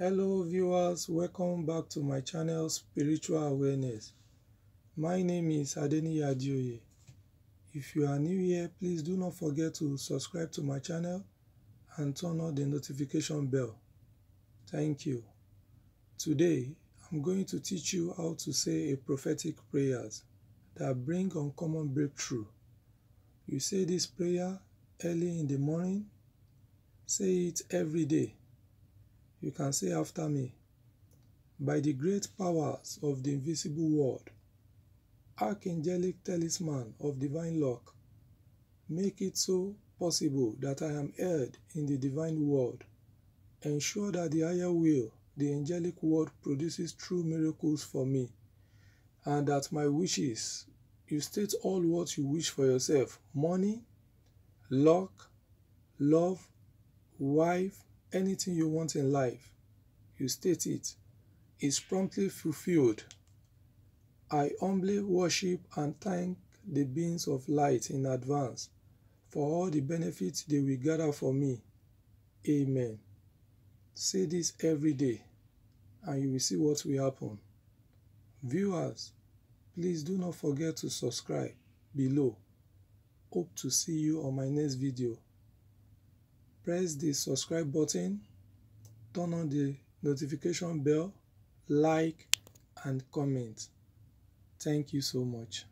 Hello viewers, welcome back to my channel Spiritual Awareness. My name is Adeniyi Adeoye. If you are new here, please do not forget to subscribe to my channel and turn on the notification bell. Thank you. Today, I'm going to teach you how to say a prophetic prayers that bring uncommon breakthrough. You say this prayer early in the morning, say it every day. You can say after me, by the great powers of the invisible world, archangelic talisman of divine luck, make it so possible that I am heard in the divine world. Ensure that the higher will, the angelic world, produces true miracles for me, and that my wishes, you state all what you wish for yourself money, luck, love, wife, anything you want in life, you state it, is promptly fulfilled. I humbly worship and thank the beings of light in advance for all the benefits they will gather for me. Amen. Say this every day and you will see what will happen. Viewers, please do not forget to subscribe below. Hope to see you on my next video. Press the subscribe button, turn on the notification bell, like and comment. Thank you so much.